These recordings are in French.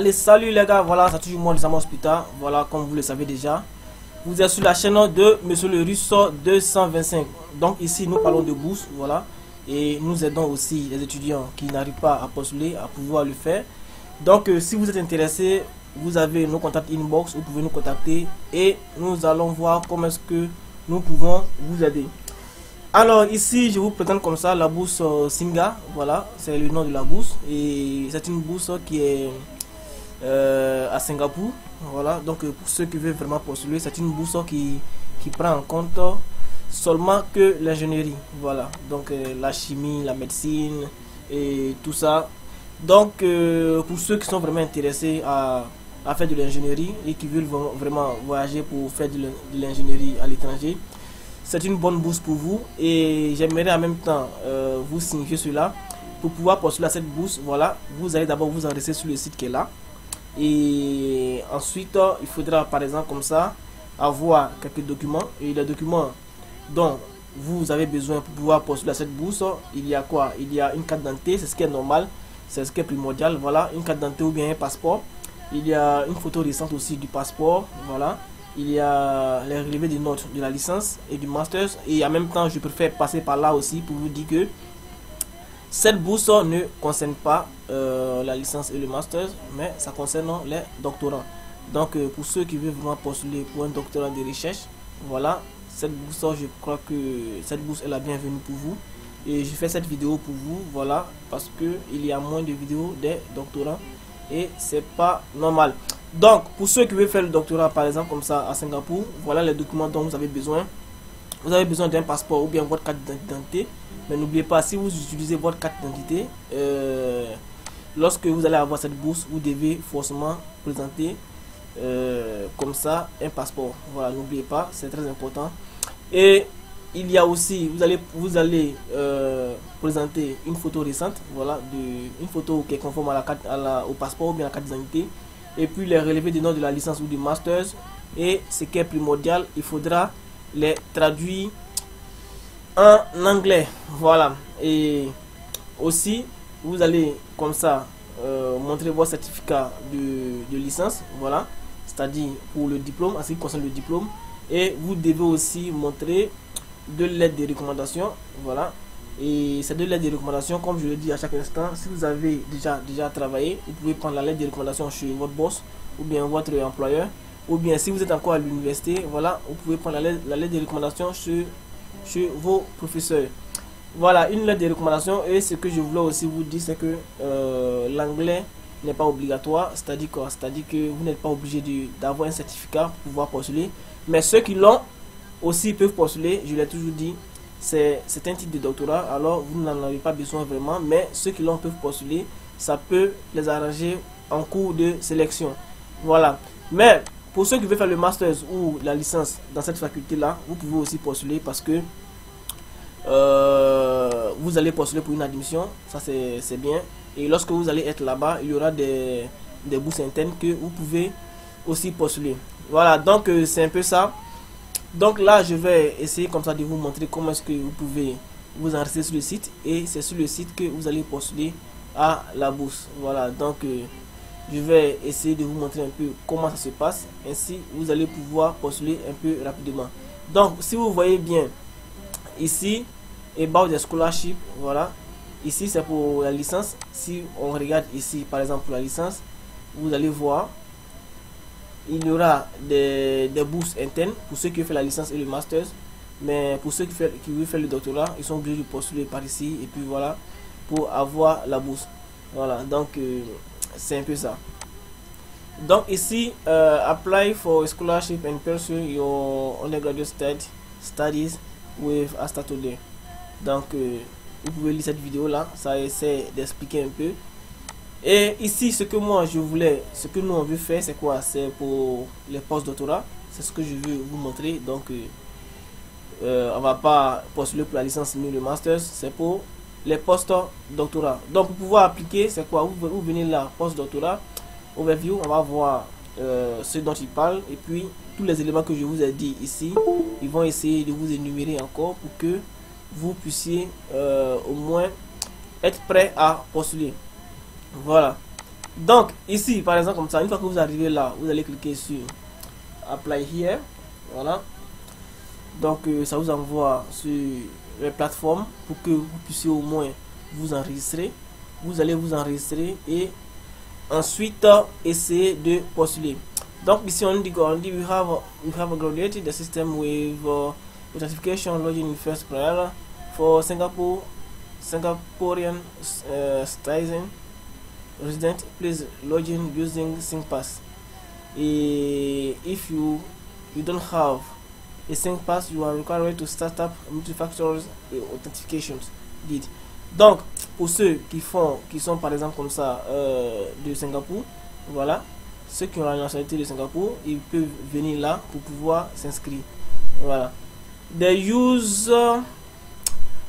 Allez, salut les gars, voilà, c'est toujours moi, les Hospital. Voilà, comme vous le savez déjà. Vous êtes sur la chaîne de Monsieur le Russe 225. Donc ici, nous parlons de bourse, voilà. Et nous aidons aussi les étudiants qui n'arrivent pas à postuler à pouvoir le faire. Donc euh, si vous êtes intéressé, vous avez nos contacts inbox, vous pouvez nous contacter et nous allons voir comment est-ce que nous pouvons vous aider. Alors ici, je vous présente comme ça la bourse euh, Singa. Voilà, c'est le nom de la bourse. Et c'est une bourse qui est à Singapour. Voilà, donc pour ceux qui veulent vraiment postuler, c'est une bourse qui, qui prend en compte seulement que l'ingénierie. Voilà, donc euh, la chimie, la médecine et tout ça. Donc euh, pour ceux qui sont vraiment intéressés à, à faire de l'ingénierie et qui veulent vraiment voyager pour faire de l'ingénierie à l'étranger, c'est une bonne bourse pour vous et j'aimerais en même temps euh, vous signifier cela. Pour pouvoir postuler à cette bourse, voilà, vous allez d'abord vous enregistrer sur le site qui est là. Et ensuite, il faudra par exemple comme ça avoir quelques documents. Et les documents dont vous avez besoin pour pouvoir postuler à cette bourse, il y a quoi? Il y a une carte d'identité, c'est ce qui est normal, c'est ce qui est primordial. Voilà, une carte d'identité ou bien un passeport. Il y a une photo récente aussi du passeport. Voilà. Il y a les relevés des notes de la licence et du master. Et en même temps, je préfère passer par là aussi pour vous dire que cette bourse ne concerne pas euh, la licence et le master, mais ça concerne les doctorants. Donc, euh, pour ceux qui veulent vraiment postuler pour un doctorat de recherche, voilà, cette bourse, je crois que cette bourse est la bienvenue pour vous. Et je fais cette vidéo pour vous, voilà, parce que il y a moins de vidéos des doctorants et c'est pas normal. Donc, pour ceux qui veulent faire le doctorat, par exemple, comme ça à Singapour, voilà les documents dont vous avez besoin. Vous avez besoin d'un passeport ou bien votre carte d'identité. Mais n'oubliez pas, si vous utilisez votre carte d'identité, euh, lorsque vous allez avoir cette bourse, vous devez forcément présenter euh, comme ça un passeport. Voilà, n'oubliez pas, c'est très important. Et il y a aussi, vous allez, vous allez euh, présenter une photo récente, voilà, de, une photo qui est conforme à la carte, à la, au passeport ou bien à la carte d'identité. Et puis les relevés des noms de la licence ou du master. Et ce qui est primordial, il faudra les traduire en anglais. Voilà. Et aussi, vous allez comme ça euh, montrer vos certificats de, de licence. Voilà c'est-à-dire pour le diplôme, en ce qui concerne le diplôme. Et vous devez aussi montrer deux lettres de recommandation. Voilà. Et ces deux lettres de recommandation, comme je le dis à chaque instant, si vous avez déjà, déjà travaillé, vous pouvez prendre la lettre de recommandation chez votre boss ou bien votre employeur. Ou bien si vous êtes encore à l'université, voilà, vous pouvez prendre la lettre, la lettre de recommandation chez, chez vos professeurs. Voilà, une lettre de recommandation. Et ce que je voulais aussi vous dire, c'est que euh, l'anglais n'est pas obligatoire, c'est-à-dire quoi? C'est-à-dire que vous n'êtes pas obligé d'avoir un certificat pour pouvoir postuler. Mais ceux qui l'ont aussi peuvent postuler, je l'ai toujours dit, c'est un titre de doctorat, alors vous n'en avez pas besoin vraiment, mais ceux qui l'ont peuvent postuler, ça peut les arranger en cours de sélection. Voilà. Mais pour ceux qui veulent faire le master ou la licence dans cette faculté-là, vous pouvez aussi postuler parce que euh, vous allez postuler pour une admission, ça c'est bien. Et lorsque vous allez être là-bas, il y aura des, des bourses internes que vous pouvez aussi postuler. Voilà, donc euh, c'est un peu ça. Donc là, je vais essayer comme ça de vous montrer comment est-ce que vous pouvez vous enregistrer sur le site. Et c'est sur le site que vous allez postuler à la bourse. Voilà, donc euh, je vais essayer de vous montrer un peu comment ça se passe. Ainsi, vous allez pouvoir postuler un peu rapidement. Donc, si vous voyez bien, ici, about the scholarship, voilà, Ici, c'est pour la licence. Si on regarde ici, par exemple, pour la licence, vous allez voir, il y aura des, des bourses internes pour ceux qui font la licence et le master. Mais pour ceux qui, qui veulent faire le doctorat, ils sont obligés de postuler par ici. Et puis voilà, pour avoir la bourse. Voilà, donc euh, c'est un peu ça. Donc ici, euh, apply for scholarship and pursue your undergraduate studies with Asta Today. Donc, euh, vous pouvez lire cette vidéo là, ça essaie d'expliquer un peu. Et ici, ce que moi je voulais, ce que nous on veut faire, c'est quoi? C'est pour les post-doctorat. C'est ce que je veux vous montrer. Donc, euh, euh, on va pas postuler pour la licence ni le master, c'est pour les post-doctorat. Donc, pour pouvoir appliquer, c'est quoi? Vous, vous, venez là, post-doctorat, overview, on va voir euh, ce dont il parle. Et puis, tous les éléments que je vous ai dit ici, ils vont essayer de vous énumérer encore pour que vous puissiez euh, au moins être prêt à postuler. Voilà. Donc, ici, par exemple, comme ça, une fois que vous arrivez là, vous allez cliquer sur Apply Here. Voilà. Donc, euh, ça vous envoie sur les plateformes pour que vous puissiez au moins vous enregistrer. Vous allez vous enregistrer et ensuite essayer de postuler. Donc, ici, on dit, on dit we have, we have graduated the system with uh, login in first prior for Singapore, Singaporean uh, citizen resident, please login using SyncPass. If you you don't have a SyncPass, you are required to start up multi-factor authentication. Did. Donc, pour ceux qui font, qui sont par exemple comme ça euh, de Singapour, voilà, ceux qui ont la nationalité de Singapour, ils peuvent venir là pour pouvoir s'inscrire. Voilà. The use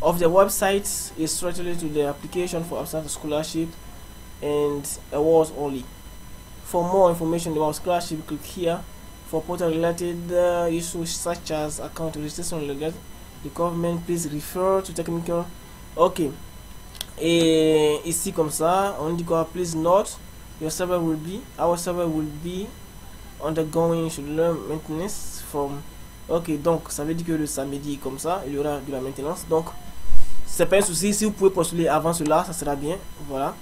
of the website is strictly to the application for absent scholarship and awards only. For more information about scholarship, click here. For portal related uh, issues such as account registration related, the government, please refer to technical. Ok. Et ici comme ça, on dit quoi? Please note, your server will be, our server will be undergoing learn maintenance from. Ok, donc ça veut dire que le samedi comme ça, il y aura de la maintenance. Donc c'est pas un souci. Si vous pouvez postuler avant cela, ça sera bien. Voilà.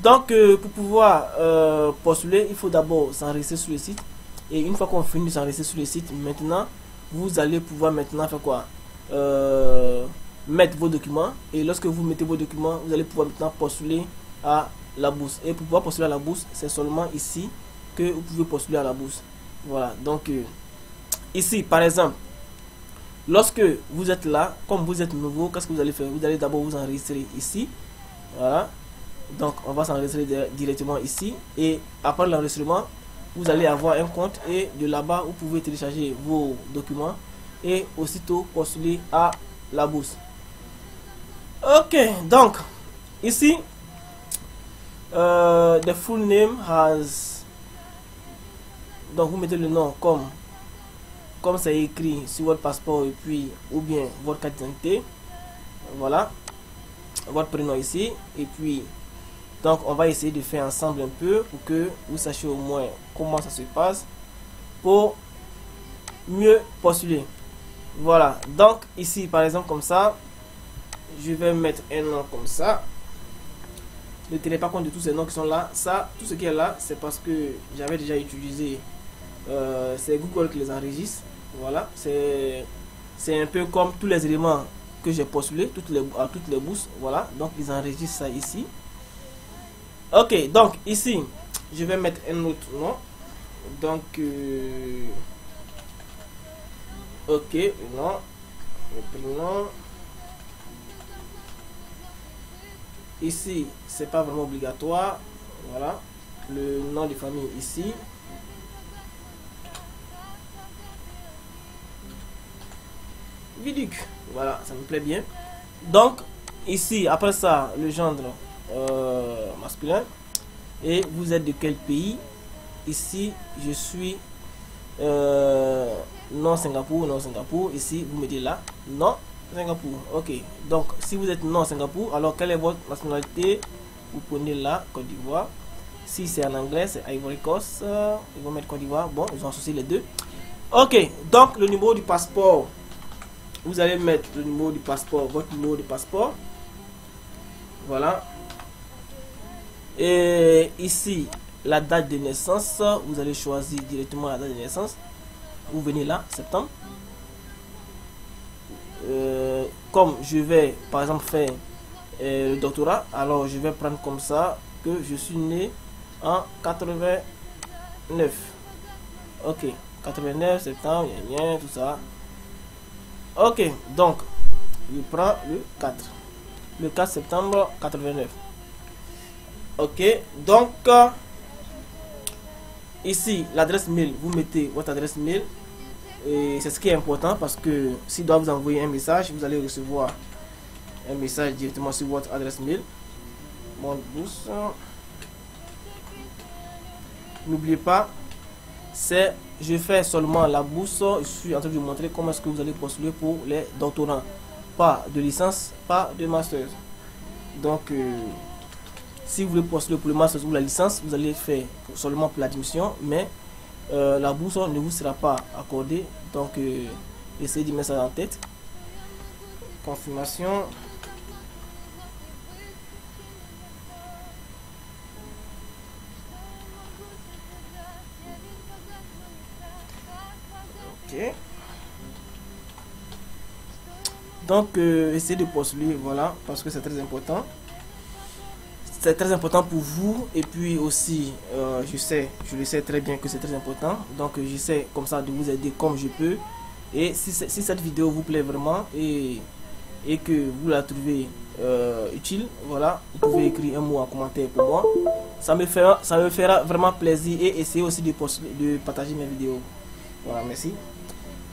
Donc, euh, pour pouvoir euh, postuler, il faut d'abord s'enregistrer sur le site. Et une fois qu'on finit de s'enregistrer sur le site, maintenant, vous allez pouvoir maintenant faire quoi? Euh, Mettre vos documents. Et lorsque vous mettez vos documents, vous allez pouvoir maintenant postuler à la bourse. Et pour pouvoir postuler à la bourse, c'est seulement ici que vous pouvez postuler à la bourse. Voilà. Donc, ici, par exemple, lorsque vous êtes là, comme vous êtes nouveau, qu'est-ce que vous allez faire? Vous allez d'abord vous enregistrer ici. Voilà. Donc, on va s'enregistrer directement ici. Et après l'enregistrement, vous allez avoir un compte. Et de là-bas, vous pouvez télécharger vos documents. Et aussitôt postuler à la bourse. Ok, donc, ici, euh, the full name has. Donc, vous mettez le nom comme comme c'est écrit sur votre passeport et puis ou bien votre carte d'identité voilà votre prénom ici et puis donc on va essayer de faire ensemble un peu pour que vous sachiez au moins comment ça se passe pour mieux postuler. Voilà, donc ici par exemple comme ça, je vais mettre un nom comme ça. Ne tenez pas compte de tous ces noms qui sont là. Ça, tout ce qui est là, c'est parce que j'avais déjà utilisé. Euh, c'est Google qui les enregistre. Voilà, c'est un peu comme tous les éléments que j'ai postulés, toutes les, à toutes les bourses. Voilà, donc ils enregistrent ça ici. Ok, donc ici, je vais mettre un autre nom. Donc, euh, ok, non, le prénom. Ici, c'est pas vraiment obligatoire. Voilà, le nom de famille ici. Viduc, voilà, ça me plaît bien. Donc, ici, après ça, le gendre euh, masculin. Et vous êtes de quel pays? Ici, je suis euh, non Singapour, non Singapour. Ici, vous mettez là, non Singapour. Ok. Donc, si vous êtes non Singapour, alors quelle est votre nationalité? Vous prenez là, Côte d'Ivoire. Si c'est en anglais, c'est Ivory Coast. ils vont mettre Côte d'Ivoire. Bon, ils ont associé les deux. Ok. Donc, le numéro du passeport. Vous allez mettre le numéro du passeport, votre numéro de passeport. Voilà. Et ici, la date de naissance, vous allez choisir directement la date de naissance. Vous venez là, septembre. Euh, comme je vais, par exemple, faire euh, le doctorat, alors je vais prendre comme ça que je suis né en 89. Ok, 89, septembre, bien, tout ça. Ok, donc, je prends le 4. Le 4 septembre 89. Ok, donc euh, ici l'adresse mail, vous mettez votre adresse mail et c'est ce qui est important parce que s'il doit vous envoyer un message, vous allez recevoir un message directement sur votre adresse mail. Mon bourse. N'oubliez pas, c'est je fais seulement la bourse. Je suis en train de vous montrer comment est-ce que vous allez postuler pour les doctorants. Pas de licence, pas de master. Donc, euh, si vous voulez postuler pour le master ou la licence, vous allez faire seulement pour l'admission, mais euh, la bourse ne vous sera pas accordée. Donc, essayez de mettre ça en tête. Confirmation. Donc, euh, essayez de postuler, voilà, parce que c'est très important. C'est très important pour vous. Et puis aussi, euh, je sais, je le sais très bien que c'est très important. Donc, j'essaie comme ça de vous aider comme je peux. Et si, si cette vidéo vous plaît vraiment et, et que vous la trouvez euh, utile, voilà, vous pouvez écrire un mot en commentaire pour moi. Ça me fera, ça me fera vraiment plaisir et essayez aussi de, de partager mes vidéos. Voilà, merci.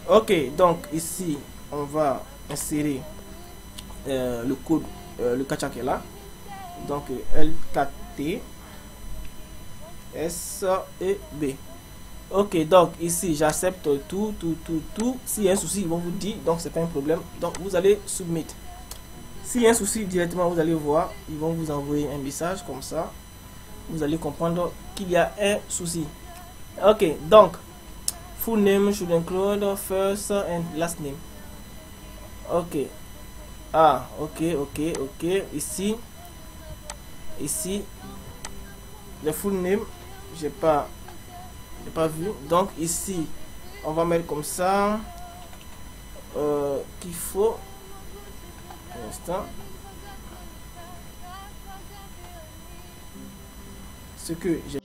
Ok, donc ici, on va insérer euh, le code, le qui est là. Donc L4T S et B. Ok, donc ici j'accepte tout, tout, tout, tout. S'il y a un souci, ils vont vous dire, donc c'est pas un problème. Donc vous allez submit. S'il y a un souci directement, vous allez voir, ils vont vous envoyer un message comme ça. Vous allez comprendre qu'il y a un souci. Ok, donc full name should include first and last name. Ok. Ah, ok, ok, ok. Ici, ici, le full name, j'ai pas, j'ai pas vu. Donc ici, on va mettre comme ça euh, qu'il faut. Un instant. Ce que j'ai.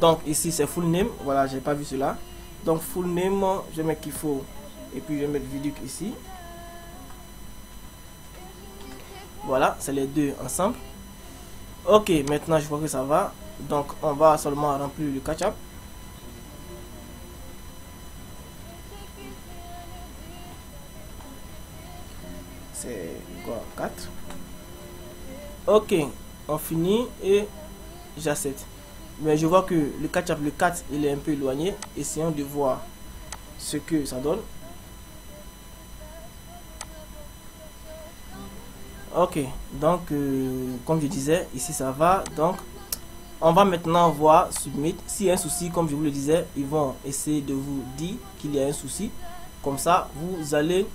Donc ici c'est full name. Voilà, j'ai pas vu cela. Donc full name, je mets qu'il faut. Et puis je vais mettre Viduc ici. Voilà, c'est les deux ensemble. Ok, maintenant je vois que ça va. Donc on va seulement remplir le catch-up. C'est quoi 4 Ok, on finit et j'accepte. Mais je vois que le 4, le 4, il est un peu éloigné. Essayons de voir ce que ça donne. Ok, donc euh, comme je disais, ici ça va. Donc on va maintenant voir Submit. S'il y a un souci, comme je vous le disais, ils vont essayer de vous dire qu'il y a un souci. Comme ça, vous allez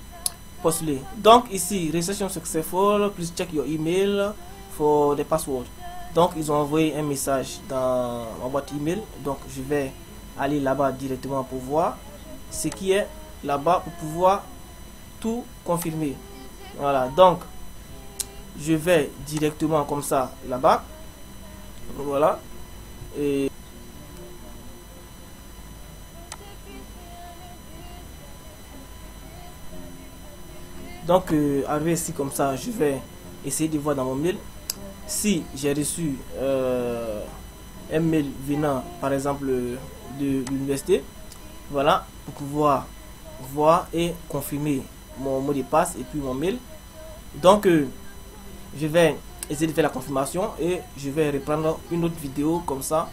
postuler. Donc ici, Reception Successful, please check your email for the password. Donc, ils ont envoyé un message dans ma boîte email. Donc, je vais aller là-bas directement pour voir ce qui est là-bas pour pouvoir tout confirmer. Voilà, donc, je vais directement comme ça là-bas. Voilà. Et donc, euh, arrivé ici comme ça, je vais essayer de voir dans mon mail si j'ai reçu euh, un mail venant par exemple de l'université, voilà, pour pouvoir voir et confirmer mon mot de passe et puis mon mail. Donc, euh, je vais essayer de faire la confirmation et je vais reprendre une autre vidéo comme ça.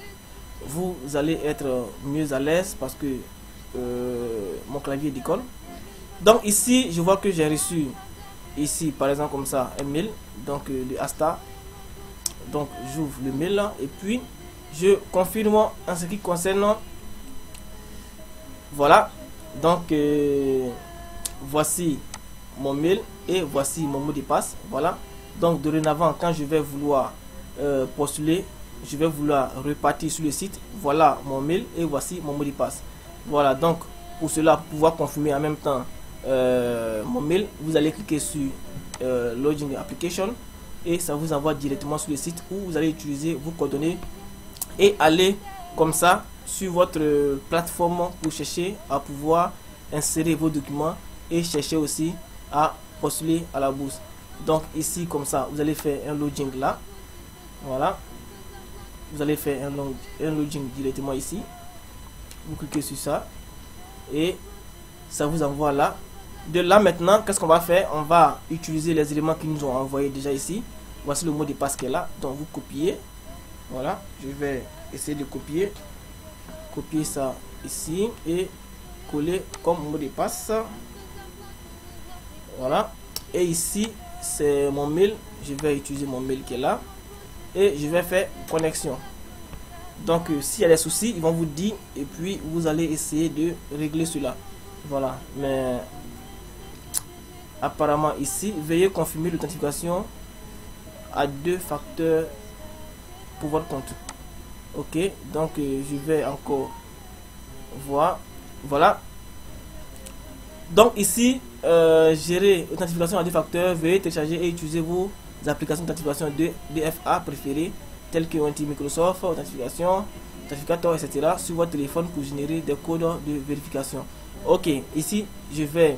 Vous allez être mieux à l'aise parce que euh, mon clavier déconne. Donc ici, je vois que j'ai reçu ici par exemple comme ça un mail donc de Asta donc j'ouvre le mail et puis je confirme en ce qui concerne voilà donc euh, voici mon mail et voici mon mot de passe voilà donc dorénavant quand je vais vouloir euh, postuler je vais vouloir repartir sur le site voilà mon mail et voici mon mot de passe voilà donc pour cela pouvoir confirmer en même temps euh, mon mail vous allez cliquer sur login application et ça vous envoie directement sur le site où vous allez utiliser vos coordonnées et aller comme ça sur votre plateforme pour chercher à pouvoir insérer vos documents et chercher aussi à postuler à la bourse. Donc ici comme ça, vous allez faire un login là. Voilà. Vous allez faire un, login directement ici. Vous cliquez sur ça et ça vous envoie là de là maintenant, qu'est-ce qu'on va faire? On va utiliser les éléments qu'ils nous ont envoyés déjà ici. Voici le mot de passe qui est là. Donc vous copiez. Voilà. Je vais essayer de copier. Copier ça ici et coller comme mot de passe. Voilà. et ici c'est mon mail. Je vais utiliser mon mail qui est là. Et je vais faire connexion. Donc euh, s'il y a des soucis ils vont vous dire et puis vous allez essayer de régler cela. Voilà. Mais apparemment ici veuillez confirmer l'authentification à deux facteurs pour votre compte. Ok. Donc euh, je vais encore voir. Voilà. Donc ici euh, gérer authentification à deux facteurs veuillez télécharger et utiliser vos applications d'authentification de DFA préférées telles que Microsoft, authentification, authentificateur, etc. sur votre téléphone pour générer des codes de vérification. Ok, ici je vais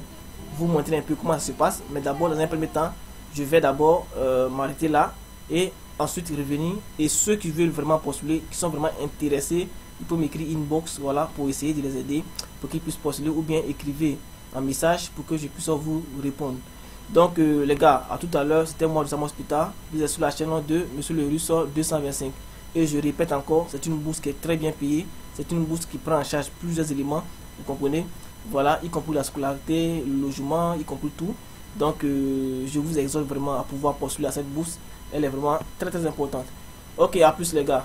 vous montrer un peu comment ça se passe, mais d'abord dans un premier temps, je vais d'abord euh, m'arrêter là et ensuite revenir. Et ceux qui veulent vraiment postuler, qui sont vraiment intéressés, ils peuvent m'écrire inbox voilà, pour essayer de les aider, pour qu'ils puissent postuler ou bien écrivez un message pour que je puisse vous répondre. Donc euh, les gars, à tout à l'heure, c'était moi de Sam Hospital. Vous êtes sur la chaîne de Monsieur le Russo 225. Et je répète encore, c'est une bourse qui est très bien payée. C'est une bourse qui prend en charge plusieurs éléments. Vous comprenez? Voilà, y compris la scolarité, le logement, y compris tout. Donc euh, je vous exhorte vraiment à pouvoir postuler à cette bourse. Elle est vraiment très très importante. Ok, à plus les gars.